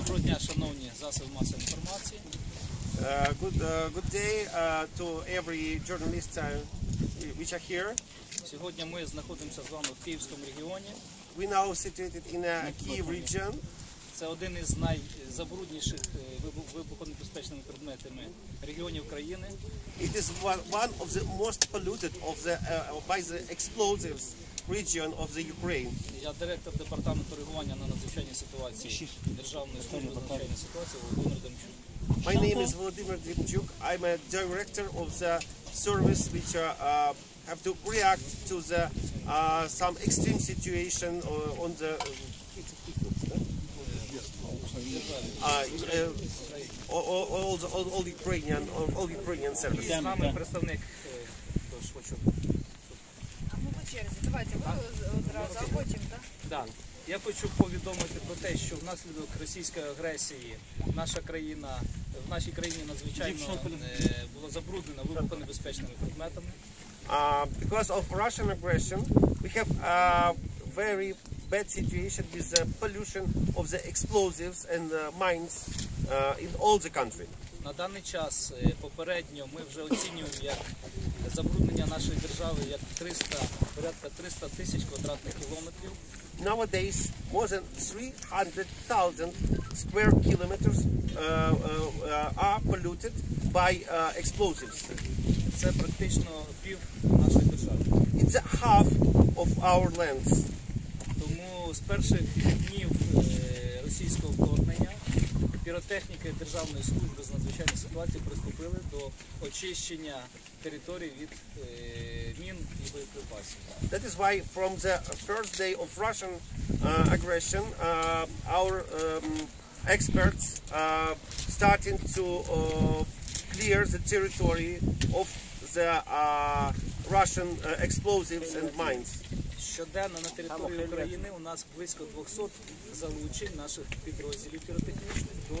Доброго дня, шановні засоби масової інформації. Uh, good, uh, good day uh, to every journalist uh, which are here. Сьогодні ми знаходимося з вами в Київському регіоні. We now situated in a Kiev region. Це один із найзабрудніших е, вибух- вибухонебезпечними предметами регіонів країни. It is one, one of the most polluted of the uh, by the explosives region of the Ukraine. Я директор департаменту реагування на надзвичайні ситуації Державної служби з надзвичайної ситуації Володимир Демчук. My name is Vladimir Dimchuk. I'm a director of the service which uh, uh, have to react to the uh, some extreme situation uh, on the uh, uh, all, all, all, the, all, all Ukrainian all, all Ukrainian service. І з нами представник, е, тож хочу А ми по Черзі. Давайте ви одразу, а потім, так? Да. Я хочу повідомити про те, що внаслідок російської агресії наша країна в нашій країні надзвичайно е, була забруднена вибухонебезпечними предметами. Uh, because of Russian aggression, we have a very bad situation with the pollution of the explosives and uh, mines uh, in all the country. На даний час е, попередньо ми вже оцінюємо як забруднення нашої держави як 300, порядка 300 тисяч квадратних кілометрів. Nowadays, more than 300,000 square kilometers uh, uh, uh, are polluted by uh, explosives. Це практично пів нашої держави. It's a half of our lands. Тому з перших днів е, російського вторгнення піротехніки Державної служби з надзвичайних ситуацій приступили до очищення території від е, мін і боєприпасів. That is why from the first day of Russian uh, aggression, uh, our um, experts uh, starting to uh, clear the territory of the uh, Russian uh, explosives and mines. Щоденно на території України у нас близько 200 залучень наших підрозділів піротехнічних до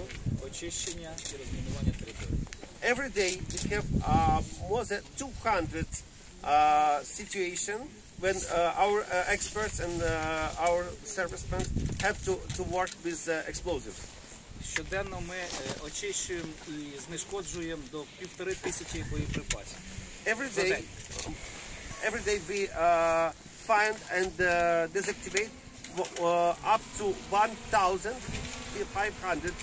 очищення і розмінування території. Every day we have uh, more than 200 uh, situation when uh, our uh, experts and uh, our servicemen have to, to work with uh, explosives. Щоденно ми е, очищуємо і знешкоджуємо до півтори тисячі боєприпасів. Every day, every day we uh, find and uh, deactivate uh, up to 1,500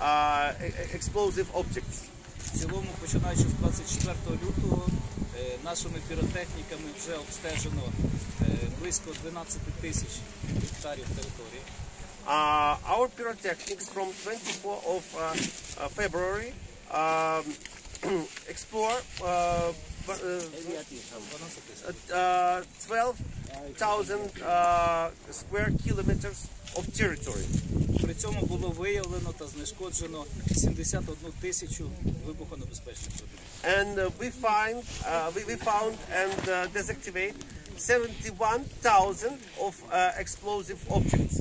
uh, explosive objects. В цілому, починаючи з 24 лютого, нашими піротехніками вже обстежено близько 12 тисяч гектарів території. Uh, our pyrotechnics from 24 of uh, uh, February um, explore uh, 12 thousand uh, е, square kilometers of territory. При цьому було виявлено та знешкоджено 71 тисячу вибухонебезпечних предметів. And uh, we find uh, we, we found and uh, deactivate 71,000 of uh, explosive objects.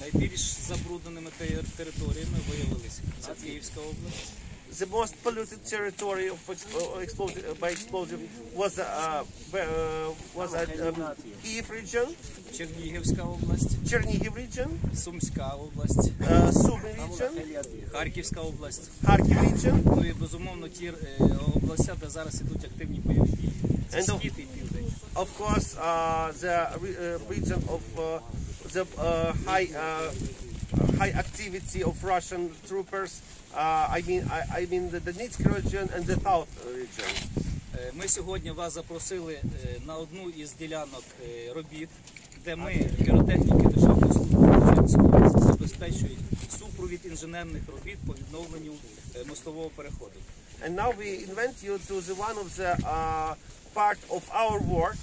Найбільш забрудненими територіями виявилися Київська область. The most polluted territory of ex- uh, explosive, uh, by explosive was uh, uh, was at um, Kiev region, Чернігівська область, Chernihiv region, Сумська область, uh, Sumy region, Харківська область. Kharkiv region, Ну і безумовно ті е, області, де зараз ідуть активні бойові дії. Це And the- схід і південь. of course, uh, the re- uh, region of uh, the uh, high uh, high activity of Russian troopers. Uh, I mean, I, I mean the Donetsk region and the South region. Е, Ми сьогодні вас запросили е, на одну із ділянок е, робіт, де ми, піротехніки Державної служби забезпечують супровід інженерних робіт по відновленню е, мостового переходу. And now we invite you to the one of the uh, part of our work,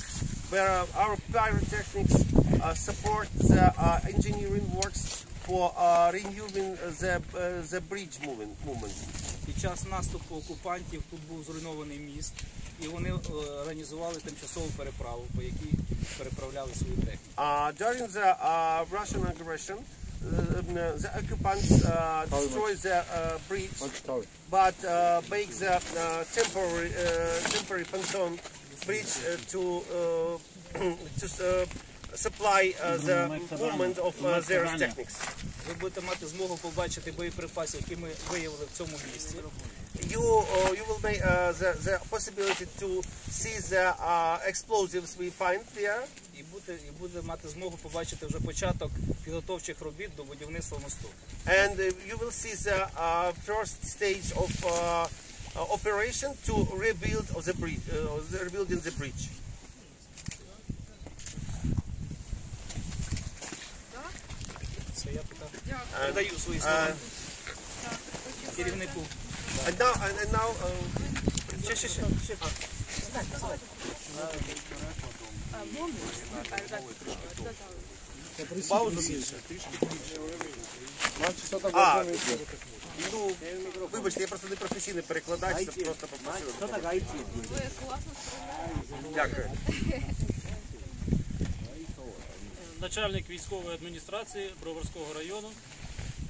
where uh, our pyrotechnics uh, support the uh, engineering works for uh, renewing the uh, the bridge movement. Під час наступу окупантів тут був зруйнований міст, і вони е, організували тимчасову переправу, по якій переправляли свою техніку. Uh, during the uh, Russian aggression, uh, the occupants uh, destroyed the uh, bridge, but uh, make the uh, temporary uh, temporary pontoon bridge uh, to uh, to uh, supply uh, the movement of uh, their techniques. Ви будете мати змогу побачити боєприпаси, які ми виявили в цьому місці. You uh, you will make uh, the, the possibility to see the uh, explosives we find there, І буде, і буде мати змогу побачити вже початок підготовчих робіт до будівництва мосту. and uh, you will see the uh, first stage of uh, uh, operation to rebuild of the bridge, uh, rebuilding the bridge. Це я питав. Дякую. Передаю свої Uh, слова керівнику. and now and, and now uh, Ще, ще, ще. ще. паузу більше. А, ну, вибачте, я просто не професійний перекладач, це просто попросив. Ви класно справляєтесь. Дякую. Начальник військової адміністрації Броварського району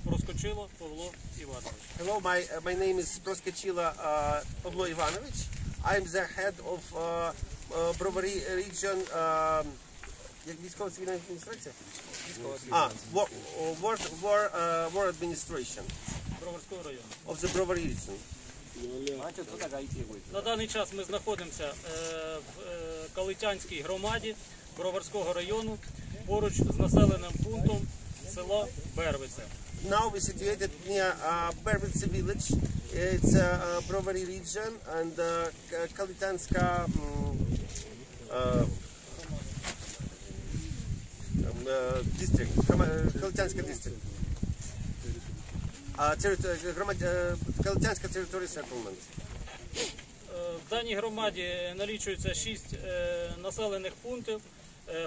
Проскочило Павло Іванович. Hello, my uh, my name is Proskachila uh, Pavlo Ivanovich. I'm the head of uh, uh, region. Um, як військова цивільна адміністрація? А, war, war, war, uh, war administration Броварського району. of the Brovary region. На даний час ми знаходимося е, в е, Калитянській громаді Броварського району поруч з населеним пунктом села Бервиця. Now we're situated near uh, Berbice village. It's a uh, Brovary region and uh, Kalitanska um, uh, um, uh, district. Uh, territory, громад- uh, Калитянська territory settlement. Е, В даній громаді налічується шість е, населених пунктів, е,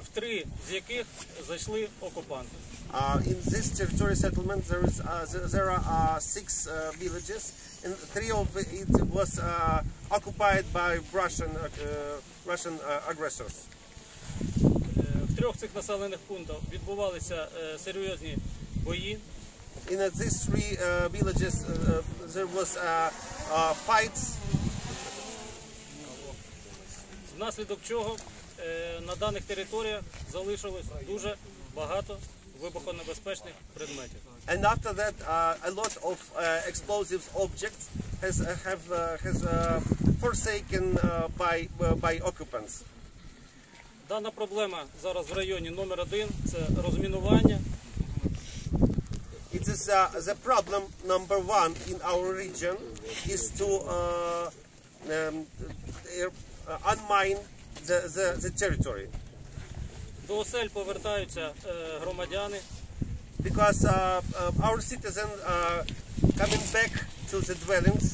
в три з яких зайшли окупанти. Uh, in this territory settlement, there is uh, there, there are uh, six uh, villages, and three of it was uh, occupied by Russian uh, uh, Russian uh, aggressors. Е, В трьох цих населених пунктах відбувалися е, серйозні бої. In uh, these three uh, villages, uh, uh, there was uh, uh, fights, Внаслідок чого е, на даних територіях залишилось дуже багато вибухонебезпечних предметів. and after that, uh, a lot of uh, explosive objects has uh, have uh, has uh, forsaken uh, by uh, by occupants. Дана проблема зараз в районі номер один це розмінування. It is uh, the problem number one in our region is to uh, um, uh, unmine the, the, the territory До осель повертаються е, громадяни. because uh, uh, our citizens are coming back to the dwellings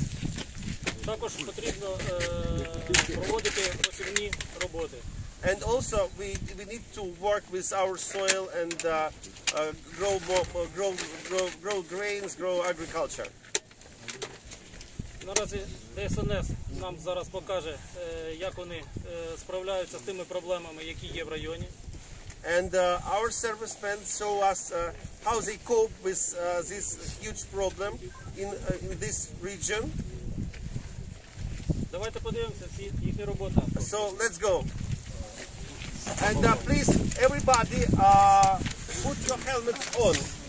Також потрібно е, проводити посівні роботи. and also we, we need to work with our soil and uh, uh, grow, more, grow, grow, grow grains, grow agriculture. Наразі ДСНС нам зараз покаже, е, як вони е, справляються з тими проблемами, які є в районі. And uh, our servicemen show us uh, how they cope with uh, this huge problem in, uh, in this region. Давайте подивимося всі їхні. So let's go. And uh, please, everybody, uh, put your helmets on.